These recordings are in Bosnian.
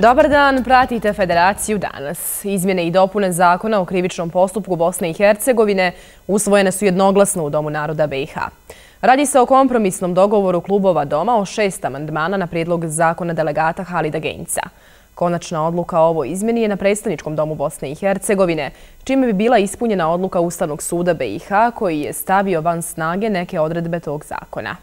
Dobar dan, pratite Federaciju danas. Izmjene i dopune zakona o krivičnom postupku Bosne i Hercegovine usvojene su jednoglasno u Domu naroda BiH. Radi se o kompromisnom dogovoru klubova Doma o šest amandmana na prijedlog zakona delegata Halida Genjica. Konačna odluka o ovoj izmjeni je na predstavničkom domu Bosne i Hercegovine, čime bi bila ispunjena odluka Ustavnog suda BiH koji je stavio van snage neke odredbe tog zakona.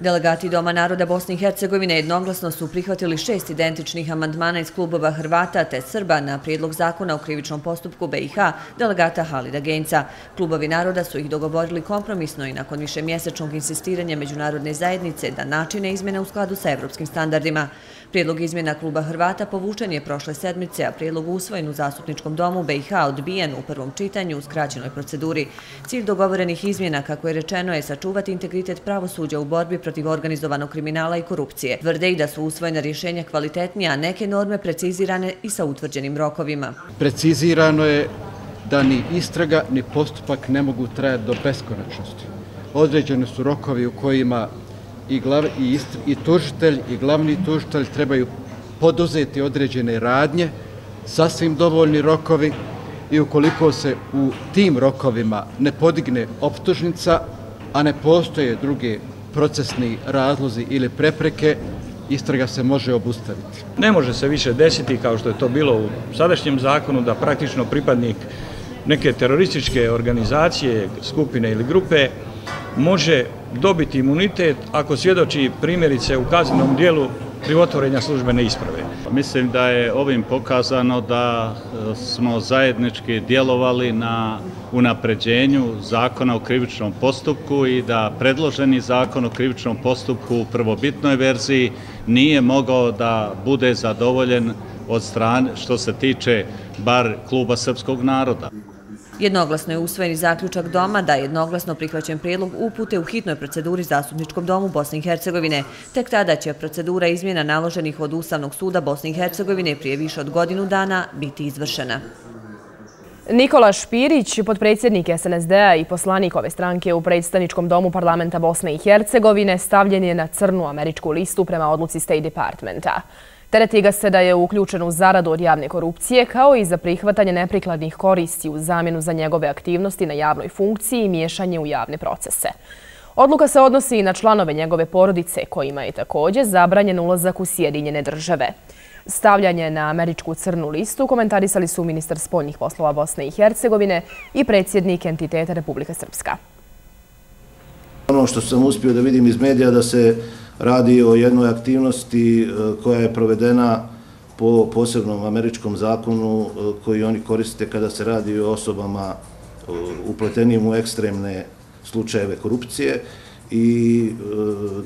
Delegati Doma naroda Bosne i Hercegovine jednoglasno su prihvatili šest identičnih amandmana iz klubova Hrvata te Srba na prijedlog zakona o krivičnom postupku BiH delegata Halida Genca. Klubovi naroda su ih dogovorili kompromisno i nakon više mjesečnog insistiranja međunarodne zajednice da načine izmjene u skladu sa evropskim standardima. Prijedlog izmjena kluba Hrvata povučen je prošle sedmice, a prijedlog usvojen u zastupničkom domu BiH odbijen u prvom čitanju u skraćenoj proceduri. Cilj dogovorenih izmjena, kako je rečeno, je sačuvati integritet pravosuđa u borbi protiv organizovanog kriminala i korupcije. Tvrde i da su usvojene rješenja kvalitetnije, a neke norme precizirane i sa utvrđenim rokovima. Precizirano je da ni istraga ni postupak ne mogu trajati do beskonačnosti. Određene su rokovi u kojima i, glav, i, i tužitelj i glavni tužitelj trebaju poduzeti određene radnje, sasvim dovoljni rokovi i ukoliko se u tim rokovima ne podigne optužnica, a ne postoje druge procesni razlozi ili prepreke, istraga se može obustaviti. Ne može se više desiti, kao što je to bilo u sadašnjem zakonu, da praktično pripadnik neke terorističke organizacije, skupine ili grupe može dobiti imunitet ako svjedoči primjerice u kaznenom dijelu krivotvorenja službene isprave. Mislim da je ovim pokazano da e, smo zajednički djelovali na unapređenju zakona o krivičnom postupku i da predloženi zakon o krivičnom postupku u prvobitnoj verziji nije mogao da bude zadovoljen od strane što se tiče bar kluba srpskog naroda. Jednoglasno je usvojeni zaključak doma da je jednoglasno prihvaćen prijedlog upute u hitnoj proceduri zastupničkom domu Bosne i Hercegovine. Tek tada će procedura izmjena naloženih od Ustavnog suda Bosne i Hercegovine prije više od godinu dana biti izvršena. Nikola Špirić, podpredsjednik SNSD-a i poslanik ove stranke u predstavničkom domu parlamenta Bosne i Hercegovine, stavljen je na crnu američku listu prema odluci State Departmenta. Tereti ga se da je uključen u zaradu od javne korupcije, kao i za prihvatanje neprikladnih koristi u zamjenu za njegove aktivnosti na javnoj funkciji i miješanje u javne procese. Odluka se odnosi i na članove njegove porodice, kojima je također zabranjen ulazak u Sjedinjene države. Stavljanje na američku crnu listu komentarisali su ministar spoljnih poslova Bosne i Hercegovine i predsjednik entiteta Republika Srpska. Ono što sam uspio da vidim iz medija da se radi o jednoj aktivnosti e, koja je provedena po posebnom američkom zakonu e, koji oni koriste kada se radi o osobama e, upletenim u ekstremne slučajeve korupcije i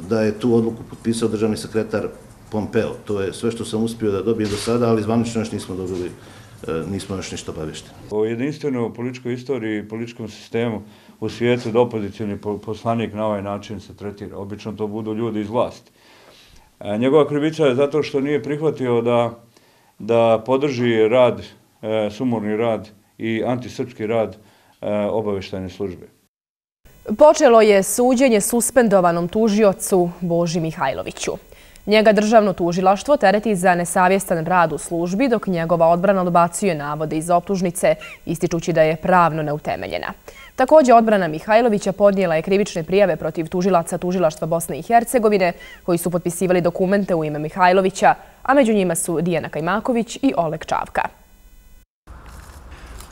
da je tu odluku potpisao državni sekretar Pompeo. To je sve što sam uspio da dobijem do sada, ali zvanično još nismo dobili, nismo još ništa obavešteni. O jedinstvenoj političkoj istoriji i političkom sistemu u svijetu da opozicijni poslanik na ovaj način se tretira. Obično to budu ljudi iz vlasti. E, njegova krivica je zato što nije prihvatio da, da podrži rad, e, sumorni rad i antisrpski rad e, obaveštajne službe. Počelo je suđenje suspendovanom tužiocu Boži Mihajloviću. Njega državno tužilaštvo tereti za nesavjestan rad u službi, dok njegova odbrana odbacuje navode iz optužnice, ističući da je pravno neutemeljena. Također, odbrana Mihajlovića podnijela je krivične prijave protiv tužilaca tužilaštva Bosne i Hercegovine, koji su potpisivali dokumente u ime Mihajlovića, a među njima su Dijana Kajmaković i Oleg Čavka.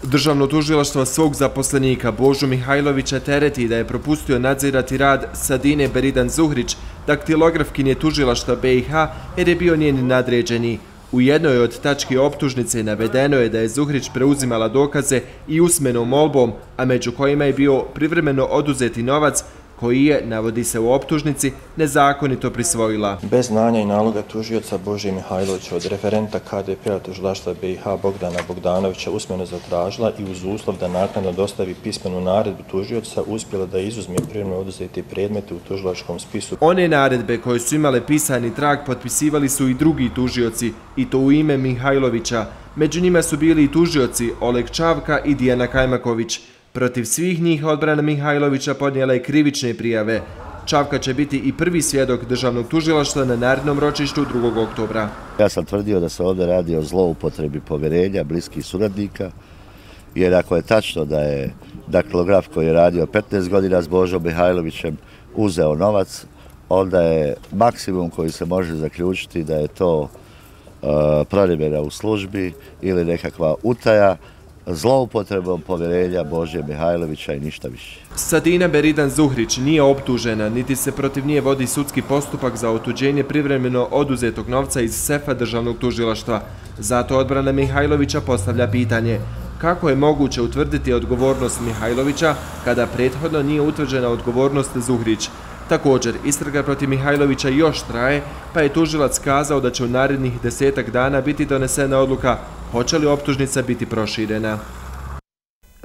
Državno tužilaštvo svog zaposlenika Božu Mihajlovića tereti da je propustio nadzirati rad Sadine Beridan Zuhrić, daktilografkinje tužilaštva BiH, jer je bio njen nadređeni. U jednoj od tački optužnice navedeno je da je Zuhrić preuzimala dokaze i usmenom molbom, a među kojima je bio privremeno oduzeti novac koji je, navodi se u optužnici, nezakonito prisvojila. Bez znanja i naloga tužioca Božije Mihajlovića od referenta KDP-a tužilaštva BiH Bogdana Bogdanovića usmeno zatražila i uz uslov da naknadno dostavi pismenu naredbu tužioca uspjela da izuzme privremeno oduzeti predmete u tužilačkom spisu. One naredbe koje su imale pisani trag potpisivali su i drugi tužioci i to u ime Mihajlovića. Među njima su bili i tužioci Oleg Čavka i Dijana Kajmaković. Protiv svih njih odbrana Mihajlovića podnijela je krivične prijave. Čavka će biti i prvi svjedok državnog tužilaštva na narednom ročištu 2. oktobra. Ja sam tvrdio da se ovdje radi o zloupotrebi poverenja bliskih suradnika, jer ako je tačno da je daklograf koji je radio 15 godina s Božom Mihajlovićem uzeo novac, onda je maksimum koji se može zaključiti da je to e, uh, pronimjena u službi ili nekakva utaja, zloupotrebom povjerenja Bože Mihajlovića i ništa više. Sadina Beridan Zuhrić nije optužena, niti se protiv nje vodi sudski postupak za otuđenje privremeno oduzetog novca iz sefa državnog tužilaštva. Zato odbrana Mihajlovića postavlja pitanje kako je moguće utvrditi odgovornost Mihajlovića kada prethodno nije utvrđena odgovornost Zuhrić. Također, istraga protiv Mihajlovića još traje, pa je tužilac kazao da će u narednih desetak dana biti donesena odluka hoće li optužnica biti proširena.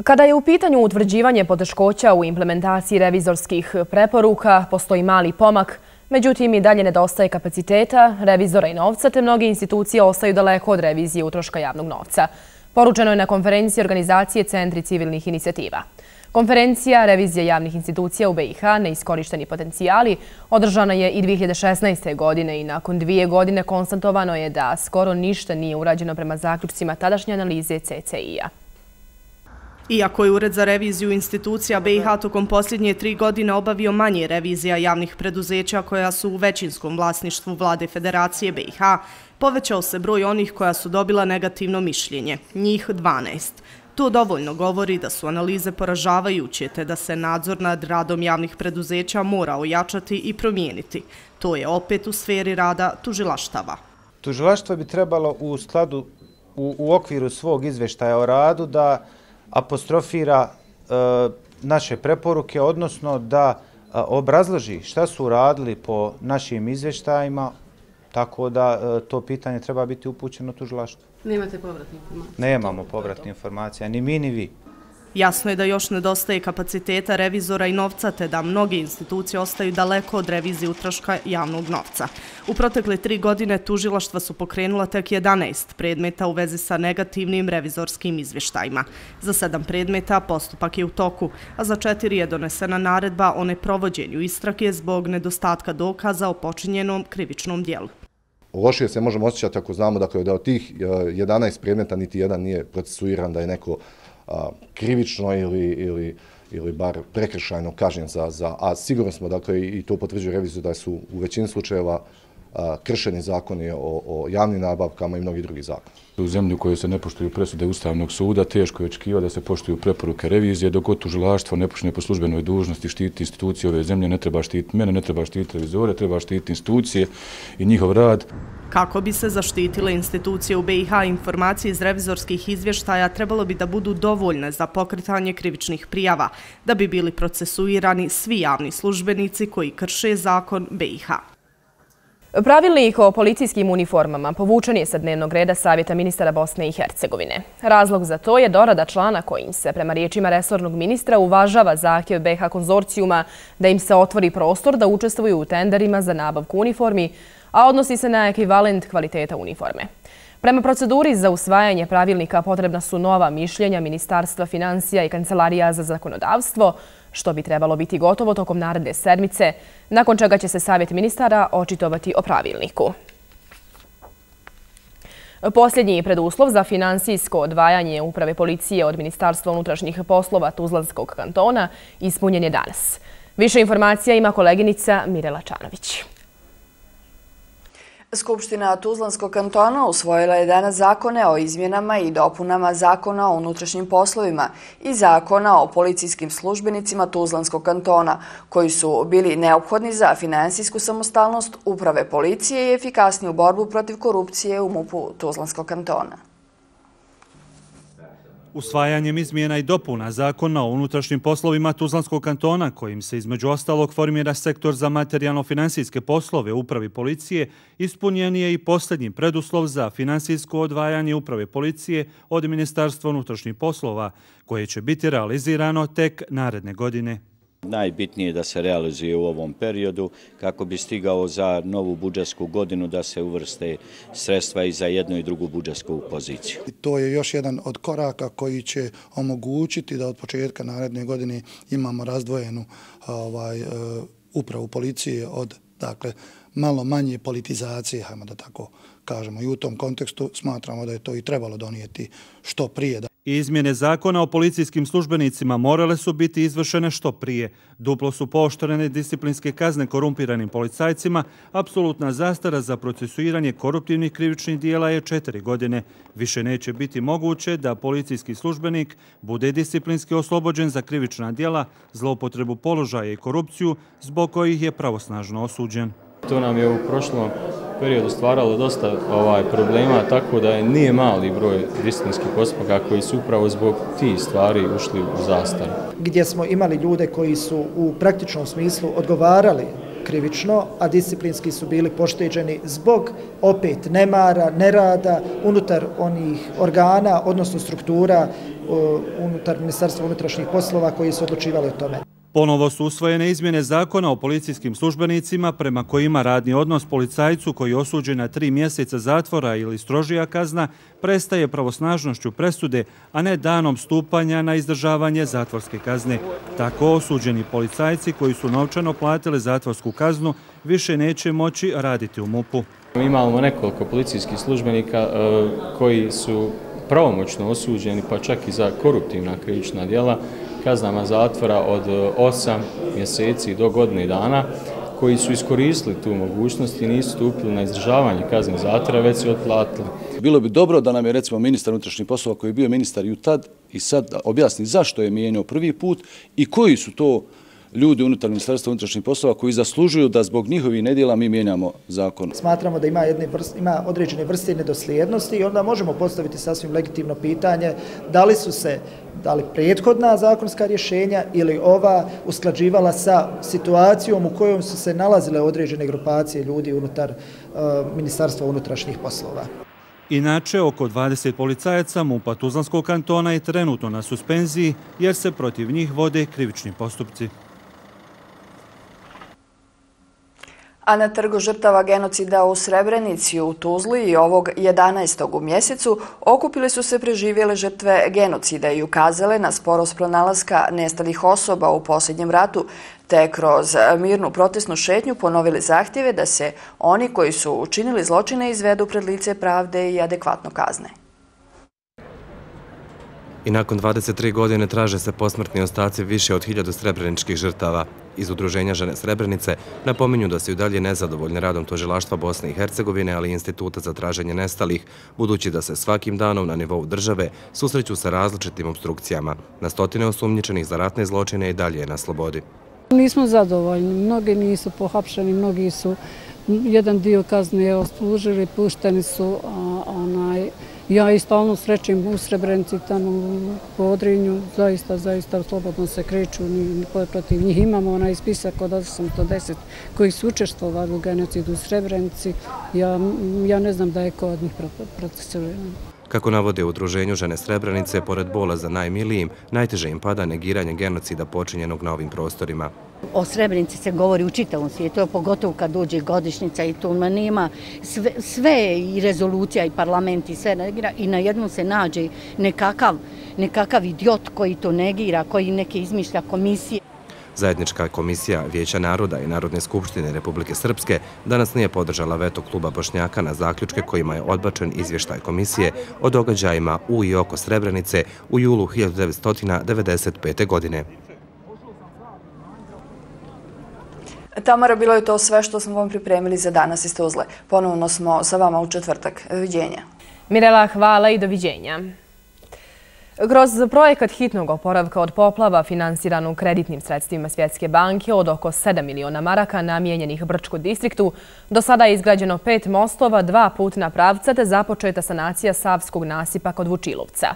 Kada je u pitanju utvrđivanje poteškoća u implementaciji revizorskih preporuka, postoji mali pomak, međutim i dalje nedostaje kapaciteta, revizora i novca, te mnoge institucije ostaju daleko od revizije utroška javnog novca. Poručeno je na konferenciji organizacije Centri civilnih inicijativa. Konferencija revizije javnih institucija u BiH, neiskorišteni potencijali, održana je i 2016. godine i nakon dvije godine konstantovano je da skoro ništa nije urađeno prema zaključcima tadašnje analize CCI-a. Iako je Ured za reviziju institucija BiH tokom posljednje tri godine obavio manje revizija javnih preduzeća koja su u većinskom vlasništvu vlade Federacije BiH, povećao se broj onih koja su dobila negativno mišljenje, njih 12. To dovoljno govori da su analize poražavajuće te da se nadzor nad radom javnih preduzeća mora ojačati i promijeniti. To je opet u sferi rada tužilaštava. Tužilaštvo bi trebalo u skladu, u, u okviru svog izveštaja o radu da apostrofira e, naše preporuke, odnosno da e, obrazloži šta su uradili po našim izveštajima, tako da e, to pitanje treba biti upućeno tužilaštvu. Nemate povratne informacije? Nemamo povratne informacije, ni mi, ni vi. Jasno je da još nedostaje kapaciteta revizora i novca, te da mnoge institucije ostaju daleko od revizije utroška javnog novca. U protekle tri godine tužilaštva su pokrenula tek 11 predmeta u vezi sa negativnim revizorskim izvještajima. Za sedam predmeta postupak je u toku, a za četiri je donesena naredba o neprovođenju istrake zbog nedostatka dokaza o počinjenom krivičnom dijelu. Lošije se možemo osjećati ako znamo dakle, da od tih e, 11 predmeta niti jedan nije procesuiran, da je neko krivično ili, ili, ili bar prekršajno kažnjen za, za, a sigurno smo, dakle, i to potvrđuje reviziju da su u većini slučajeva kršeni zakoni o, o javnim nabavkama i mnogi drugi zakoni. U zemlji u kojoj se ne poštuju presude Ustavnog suda, teško je očekiva da se poštuju preporuke revizije, dok god tužilaštvo ne počne po službenoj dužnosti štiti institucije ove zemlje, ne treba štiti mene, ne treba štiti revizore, treba štiti institucije i njihov rad. Kako bi se zaštitile institucije u BiH, informacije iz revizorskih izvještaja trebalo bi da budu dovoljne za pokretanje krivičnih prijava, da bi bili procesuirani svi javni službenici koji krše zakon BiH. Pravilnik o policijskim uniformama povučen je sa dnevnog reda Savjeta ministara Bosne i Hercegovine. Razlog za to je dorada člana kojim se, prema riječima resornog ministra, uvažava zahtjev BH konzorcijuma da im se otvori prostor da učestvuju u tenderima za nabavku uniformi, a odnosi se na ekvivalent kvaliteta uniforme. Prema proceduri za usvajanje pravilnika potrebna su nova mišljenja Ministarstva financija i Kancelarija za zakonodavstvo, što bi trebalo biti gotovo tokom naredne sedmice, nakon čega će se Savjet ministara očitovati o pravilniku. Posljednji preduslov za finansijsko odvajanje uprave policije od Ministarstva unutrašnjih poslova Tuzlanskog kantona ispunjen je danas. Više informacija ima koleginica Mirela Čanović. Skupština Tuzlanskog kantona usvojila je danas zakone o izmjenama i dopunama zakona o unutrašnjim poslovima i zakona o policijskim službenicima Tuzlanskog kantona, koji su bili neophodni za finansijsku samostalnost uprave policije i efikasniju borbu protiv korupcije u MUP-u Tuzlanskog kantona. Usvajanjem izmjena i dopuna zakona o unutrašnjim poslovima Tuzlanskog kantona, kojim se između ostalog formira sektor za materijalno-finansijske poslove upravi policije, ispunjen je i posljednji preduslov za finansijsko odvajanje uprave policije od Ministarstva unutrašnjih poslova, koje će biti realizirano tek naredne godine. Najbitnije je da se realizuje u ovom periodu kako bi stigao za novu budžetsku godinu da se uvrste sredstva i za jednu i drugu budžetsku poziciju. To je još jedan od koraka koji će omogućiti da od početka naredne godine imamo razdvojenu ovaj, e, upravu policije od dakle, malo manje politizacije, hajmo da tako kažemo. I u tom kontekstu smatramo da je to i trebalo donijeti što prije. Izmjene zakona o policijskim službenicima morale su biti izvršene što prije. Duplo su pooštrene disciplinske kazne korumpiranim policajcima. Apsolutna zastara za procesuiranje koruptivnih krivičnih dijela je četiri godine. Više neće biti moguće da policijski službenik bude disciplinski oslobođen za krivična dijela, zloupotrebu položaja i korupciju, zbog kojih je pravosnažno osuđen. To nam je u prošlom periodu stvaralo dosta ovaj problema, tako da je nije mali broj disciplinskih postupaka koji su upravo zbog ti stvari ušli u zastaru. Gdje smo imali ljude koji su u praktičnom smislu odgovarali krivično, a disciplinski su bili pošteđeni zbog opet nemara, nerada unutar onih organa, odnosno struktura unutar Ministarstva unutrašnjih poslova koji su odlučivali o tome. Ponovo su usvojene izmjene zakona o policijskim službenicima prema kojima radni odnos policajcu koji osuđen na tri mjeseca zatvora ili strožija kazna prestaje pravosnažnošću presude, a ne danom stupanja na izdržavanje zatvorske kazne. Tako osuđeni policajci koji su novčano platili zatvorsku kaznu više neće moći raditi u MUP-u. Imamo nekoliko policijskih službenika e, koji su pravomoćno osuđeni, pa čak i za koruptivna krivična djela, kaznama zatvora od e, 8 mjeseci do godine dana, koji su iskoristili tu mogućnost i nisu stupili na izdržavanje kazne zatvora, već su otplatili. Bilo bi dobro da nam je recimo ministar unutrašnjih poslova koji je bio ministar i tad i sad objasni zašto je mijenio prvi put i koji su to ljudi unutar ministarstva unutrašnjih poslova koji zaslužuju da zbog njihovi nedjela mi mijenjamo zakon. Smatramo da ima, jedne vrst, ima određene vrste nedoslijednosti i onda možemo postaviti sasvim legitimno pitanje da li su se da li prethodna zakonska rješenja ili ova usklađivala sa situacijom u kojom su se nalazile određene grupacije ljudi unutar uh, Ministarstva unutrašnjih poslova. Inače, oko 20 policajaca MUPA Tuzlanskog kantona je trenutno na suspenziji jer se protiv njih vode krivični postupci. A na trgu žrtava genocida u Srebrenici u Tuzli i ovog 11. u mjesecu okupili su se preživjele žrtve genocida i ukazale na sporost pronalaska nestalih osoba u posljednjem ratu, te kroz mirnu protestnu šetnju ponovili zahtjeve da se oni koji su učinili zločine izvedu pred lice pravde i adekvatno kazne. I nakon 23 godine traže se posmrtni ostaci više od hiljadu srebreničkih žrtava. Iz Udruženja žene Srebrenice napominju da su i dalje nezadovoljne radom tožilaštva Bosne i Hercegovine, ali i Instituta za traženje nestalih, budući da se svakim danom na nivou države susreću sa različitim obstrukcijama. Na stotine osumnjičenih za ratne zločine i dalje je na slobodi. Nismo zadovoljni. Mnogi nisu pohapšeni, mnogi su jedan dio kazne odslužili, pušteni su onaj Ja i stalno srećem u Srebrenici, tamo u Podrinju, zaista, zaista slobodno se kreću, ni protiv njih imamo onaj spisak od 810 koji su učestvovali u genocidu u Srebrenici. Ja, ja ne znam da je ko od njih procesuiran. Kako navode u udruženju žene Srebrenice, pored bola za najmilijim, najteže im pada negiranje genocida počinjenog na ovim prostorima. O Srebrenici se govori u čitavom svijetu, pogotovo kad dođe godišnica i to nema sve, sve i rezolucija i parlament i sve negira i na jednom se nađe nekakav, nekakav idiot koji to negira, koji neke izmišlja komisije. Zajednička komisija Vijeća naroda i Narodne skupštine Republike Srpske danas nije podržala veto kluba Bošnjaka na zaključke kojima je odbačen izvještaj komisije o događajima u i oko Srebrenice u julu 1995. godine. Tamara, bilo je to sve što smo vam pripremili za danas iz Tuzle. Ponovno smo sa vama u četvrtak. Doviđenja. Mirela, hvala i doviđenja. Kroz projekat hitnog oporavka od poplava finansiranu kreditnim sredstvima Svjetske banke od oko 7 miliona maraka namijenjenih Brčku distriktu, do sada je izgrađeno pet mostova, dva putna pravca te započeta sanacija Savskog nasipa kod Vučilovca.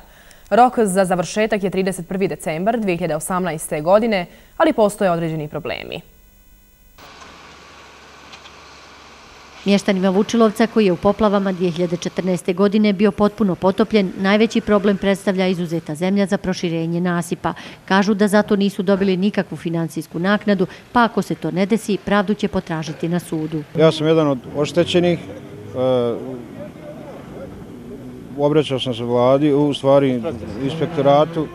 Rok za završetak je 31. decembar 2018. godine, ali postoje određeni problemi. Mještanima Vučilovca koji je u poplavama 2014. godine bio potpuno potopljen, najveći problem predstavlja izuzeta zemlja za proširenje nasipa. Kažu da zato nisu dobili nikakvu financijsku naknadu, pa ako se to ne desi, pravdu će potražiti na sudu. Ja sam jedan od oštećenih. E, obraćao sam se vladi, u stvari inspektoratu,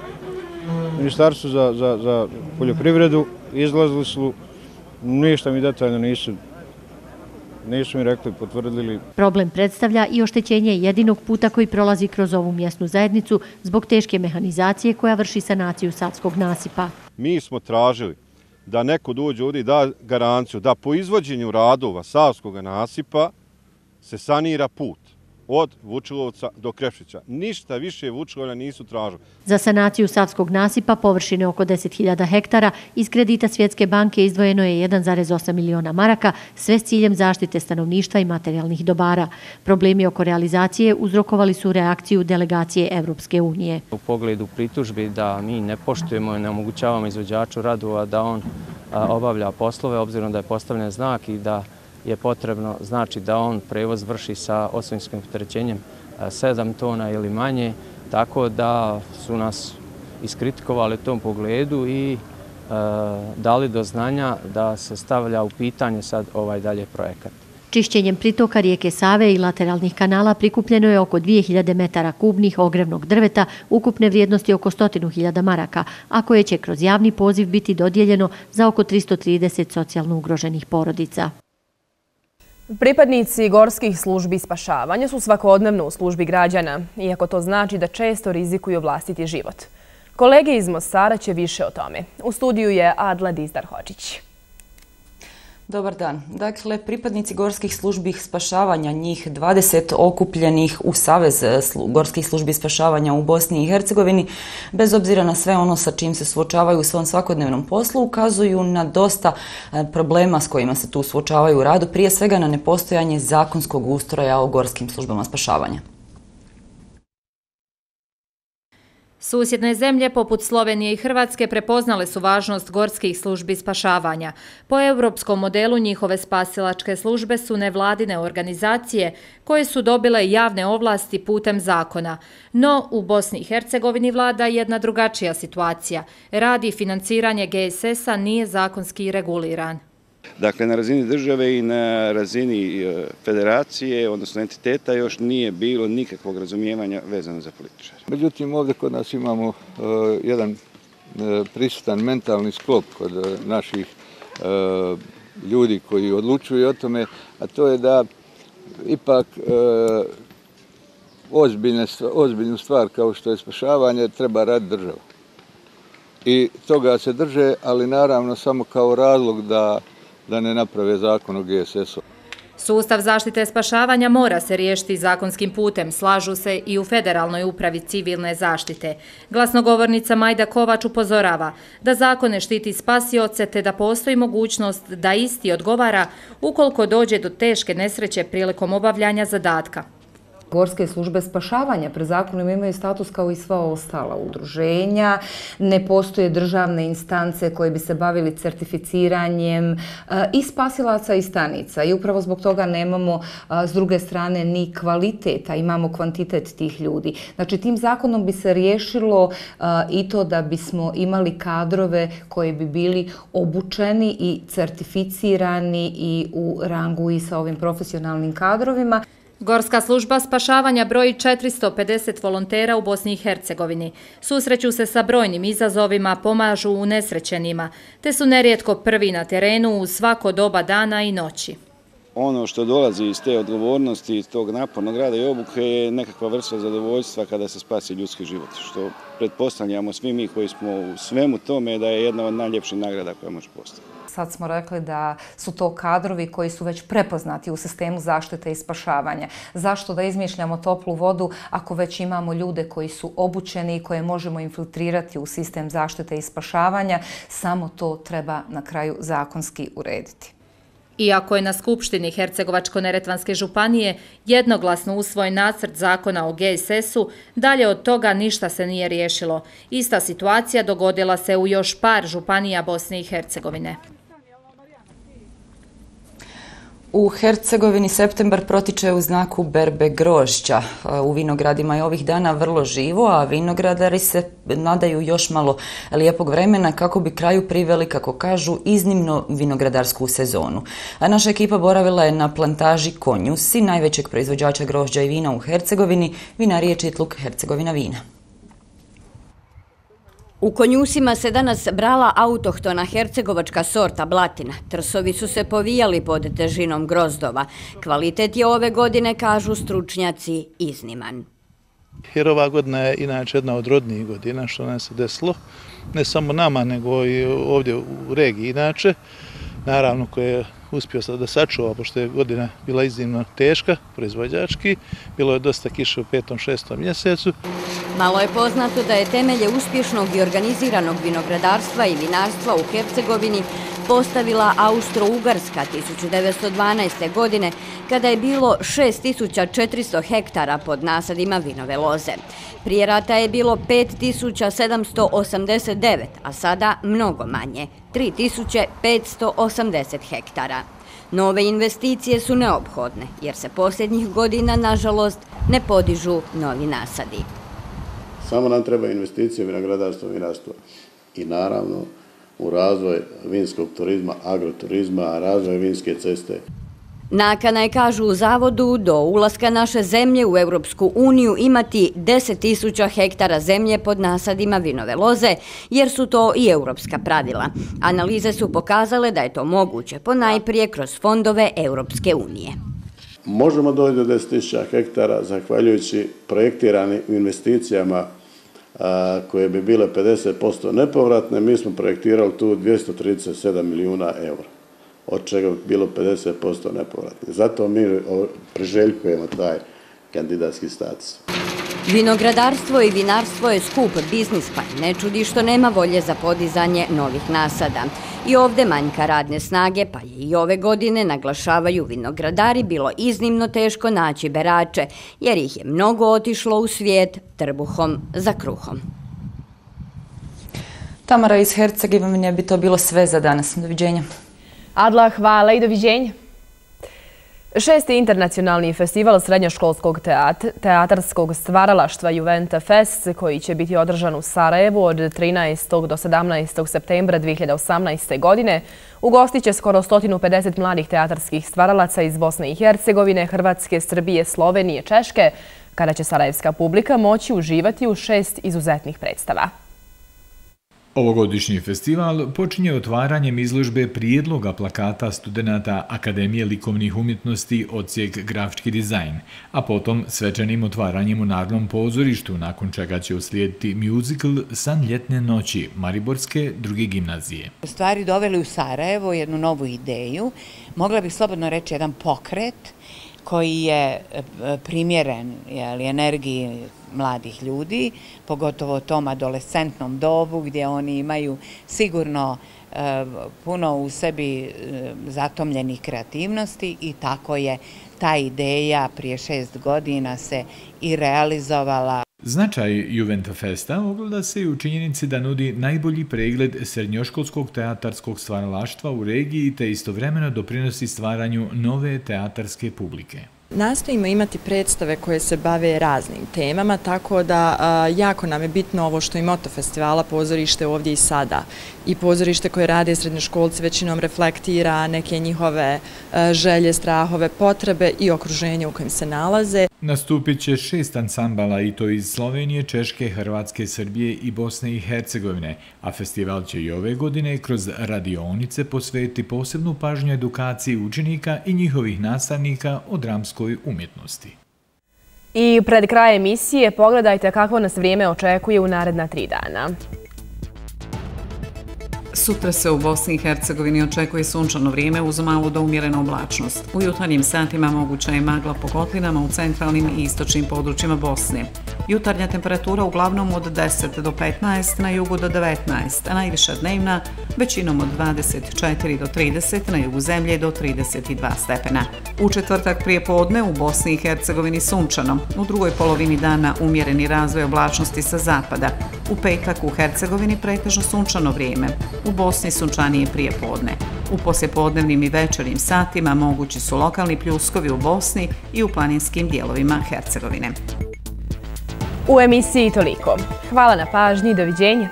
ministarstvu za poljoprivredu. Izlazili su Ništa mi detaljno nisu nisu mi rekli, potvrdili. Problem predstavlja i oštećenje jedinog puta koji prolazi kroz ovu mjesnu zajednicu zbog teške mehanizacije koja vrši sanaciju Savskog nasipa. Mi smo tražili da neko dođe ovdje i da garanciju da po izvođenju radova Savskog nasipa se sanira put od Vučilovca do Krepšića. Ništa više Vučilovlja nisu tražili. Za sanaciju Savskog nasipa površine oko 10.000 hektara iz kredita Svjetske banke izdvojeno je 1,8 miliona maraka, sve s ciljem zaštite stanovništva i materijalnih dobara. Problemi oko realizacije uzrokovali su reakciju delegacije Evropske unije. U pogledu pritužbi da mi ne poštujemo i ne omogućavamo izvođaču radova da on obavlja poslove, obzirom da je postavljen znak i da je potrebno znači da on prevoz vrši sa osovinskim opterećenjem e, 7 tona ili manje, tako da su nas iskritikovali u tom pogledu i e, dali do znanja da se stavlja u pitanje sad ovaj dalje projekat. Čišćenjem pritoka rijeke Save i lateralnih kanala prikupljeno je oko 2000 metara kubnih ogrevnog drveta ukupne vrijednosti oko 100.000 maraka, a koje će kroz javni poziv biti dodijeljeno za oko 330 socijalno ugroženih porodica. Pripadnici gorskih službi spašavanja su svakodnevno u službi građana, iako to znači da često rizikuju vlastiti život. Kolege iz Mostara će više o tome. U studiju je Adla Dizdar Hočić. Dobar dan. Dakle, pripadnici gorskih službi spašavanja, njih 20 okupljenih u Savez e, gorskih službi spašavanja u Bosni i Hercegovini, bez obzira na sve ono sa čim se suočavaju u svom svakodnevnom poslu, ukazuju na dosta e, problema s kojima se tu suočavaju u radu, prije svega na nepostojanje zakonskog ustroja o gorskim službama spašavanja. Susjedne zemlje poput Slovenije i Hrvatske prepoznale su važnost gorskih službi spašavanja. Po europskom modelu njihove spasilačke službe su nevladine organizacije koje su dobile javne ovlasti putem zakona. No, u Bosni i Hercegovini vlada jedna drugačija situacija. Radi financiranje GSS-a nije zakonski reguliran. Dakle, na razini države i na razini e, federacije, odnosno entiteta, još nije bilo nikakvog razumijevanja vezano za političare. Međutim, ovdje kod nas imamo e, jedan e, prisutan mentalni sklop kod e, naših ljudi koji odlučuju o tome, a to je da ipak ozbiljnu stvar kao što je spašavanje treba raditi država. I toga se drže, ali naravno samo kao razlog da da ne naprave zakon o GSS-u. Sustav zaštite spašavanja mora se riješiti zakonskim putem, slažu se i u Federalnoj upravi civilne zaštite. Glasnogovornica Majda Kovač upozorava da zakone štiti spasioce te da postoji mogućnost da isti odgovara ukoliko dođe do teške nesreće prilikom obavljanja zadatka. Gorske službe spašavanja pre zakonom imaju status kao i sva ostala udruženja. Ne postoje državne instance koje bi se bavili certificiranjem e, i spasilaca i stanica. I upravo zbog toga nemamo e, s druge strane ni kvaliteta, imamo kvantitet tih ljudi. Znači tim zakonom bi se riješilo e, i to da bismo imali kadrove koji bi bili obučeni i certificirani i u rangu i sa ovim profesionalnim kadrovima. Gorska služba spašavanja broji 450 volontera u Bosni i Hercegovini. Susreću se sa brojnim izazovima, pomažu u nesrećenima, te su nerijetko prvi na terenu u svako doba dana i noći. Ono što dolazi iz te odgovornosti, iz tog napornog rada i obuke je nekakva vrsta zadovoljstva kada se spasi ljudski život, što pretpostavljamo svi mi koji smo u svemu tome da je jedna od najljepših nagrada koja može postaviti. Sad smo rekli da su to kadrovi koji su već prepoznati u sistemu zaštite i spašavanja. Zašto da izmišljamo toplu vodu ako već imamo ljude koji su obučeni i koje možemo infiltrirati u sistem zaštite i spašavanja? Samo to treba na kraju zakonski urediti. Iako je na Skupštini Hercegovačko-Neretvanske županije jednoglasno usvojen nacrt zakona o GSS-u, dalje od toga ništa se nije riješilo. Ista situacija dogodila se u još par županija Bosne i Hercegovine. U Hercegovini septembar protiče u znaku berbe grošća. E, u vinogradima je ovih dana vrlo živo, a vinogradari se nadaju još malo lijepog vremena kako bi kraju priveli, kako kažu, iznimno vinogradarsku sezonu. A naša ekipa boravila je na plantaži Konjusi, najvećeg proizvođača grožđa i vina u Hercegovini, vinarije Čitluk Hercegovina vina. U konjusima se danas brala autohtona hercegovačka sorta blatina. Trsovi su se povijali pod težinom grozdova. Kvalitet je ove godine, kažu stručnjaci, izniman. Jer ova godina je inače jedna od rodnijih godina što nam se desilo. Ne samo nama, nego i ovdje u regiji inače. Naravno, koje je uspio sad da sačuva, pošto je godina bila iznimno teška, proizvođački. Bilo je dosta kiše u petom, šestom mjesecu. Malo je poznato da je temelje uspješnog i organiziranog vinogradarstva i vinarstva u Hercegovini postavila Austro-Ugarska 1912. godine, kada je bilo 6400 hektara pod nasadima vinove loze. Prije rata je bilo 5789, a sada mnogo manje, 3580 hektara. Nove investicije su neophodne, jer se posljednjih godina, nažalost, ne podižu novi nasadi. Samo nam treba investicije vinogradarstva i vinarstva. I naravno, u razvoj vinskog turizma, agroturizma, razvoj vinske ceste. Nakana je, kažu u zavodu, do ulaska naše zemlje u Europsku uniju imati 10.000 hektara zemlje pod nasadima vinove loze, jer su to i europska pravila. Analize su pokazale da je to moguće ponajprije kroz fondove Europske unije. Možemo dojeti do 10.000 hektara zahvaljujući projektiranim investicijama koje bi bile 50% nepovratne, mi smo projektirali tu 237 milijuna eura, od čega bi bilo 50% nepovratne. Zato mi priželjkujemo taj kandidatski status. Vinogradarstvo i vinarstvo je skup biznis, pa ne čudi što nema volje za podizanje novih nasada. I ovde manjka radne snage, pa je i ove godine, naglašavaju vinogradari, bilo iznimno teško naći berače, jer ih je mnogo otišlo u svijet trbuhom za kruhom. Tamara iz Hercegovine bi to bilo sve za danas. Doviđenja. Adla, hvala i doviđenja. Šesti internacionalni festival srednjoškolskog teatarskog stvaralaštva Juventa Fest, koji će biti održan u Sarajevu od 13. do 17. septembra 2018. godine, ugostit će skoro 150 mladih teatarskih stvaralaca iz Bosne i Hercegovine, Hrvatske, Srbije, Slovenije, Češke, kada će sarajevska publika moći uživati u šest izuzetnih predstava. Ovogodišnji festival počinje otvaranjem izložbe prijedloga plakata studenta Akademije likovnih umjetnosti odsjek grafički dizajn, a potom svečanim otvaranjem u Narodnom pozorištu, nakon čega će uslijediti musical San ljetne noći Mariborske druge gimnazije. U stvari doveli u Sarajevo jednu novu ideju, mogla bih slobodno reći jedan pokret, koji je e, primjeren energiji mladih ljudi, pogotovo tom adolescentnom dobu gdje oni imaju sigurno e, puno u sebi e, zatomljenih kreativnosti i tako je ta ideja prije šest godina se i realizovala. Značaj Juventa Festa ogleda se i u činjenici da nudi najbolji pregled srednjoškolskog teatarskog stvaralaštva u regiji te istovremeno doprinosi stvaranju nove teatarske publike. Nastojimo imati predstave koje se bave raznim temama, tako da jako nam je bitno ovo što je moto festivala Pozorište ovdje i sada. I pozorište koje rade srednjoškolci većinom reflektira neke njihove želje, strahove, potrebe i okruženje u kojem se nalaze. Nastupit će šest ansambala i to iz Slovenije, Češke, Hrvatske, Srbije i Bosne i Hercegovine, a festival će i ove godine kroz radionice posveti posebnu pažnju edukaciji učenika i njihovih nastavnika o dramskoj umjetnosti. I pred krajem emisije pogledajte kako nas vrijeme očekuje u naredna tri dana. Sutra se u Bosni i Hercegovini očekuje sunčano vrijeme uz malu do umjerenu oblačnost. U jutarnjim satima moguća je magla po kotlinama u centralnim i istočnim područjima Bosne. Jutarnja temperatura uglavnom od 10 do 15, na jugu do 19, a najviša dnevna većinom od 24 do 30, na jugu zemlje do 32 stepena. U četvrtak prije podne u Bosni i Hercegovini sunčano, u drugoj polovini dana umjereni razvoj oblačnosti sa zapada. U petak u Hercegovini pretežno sunčano vrijeme, u Bosni sunčanije prije podne. U poslijepodnevnim i večernim satima mogući su lokalni pljuskovi u Bosni i u planinskim dijelovima Hercegovine. U emisiji toliko. Hvala na pažnji i doviđenja.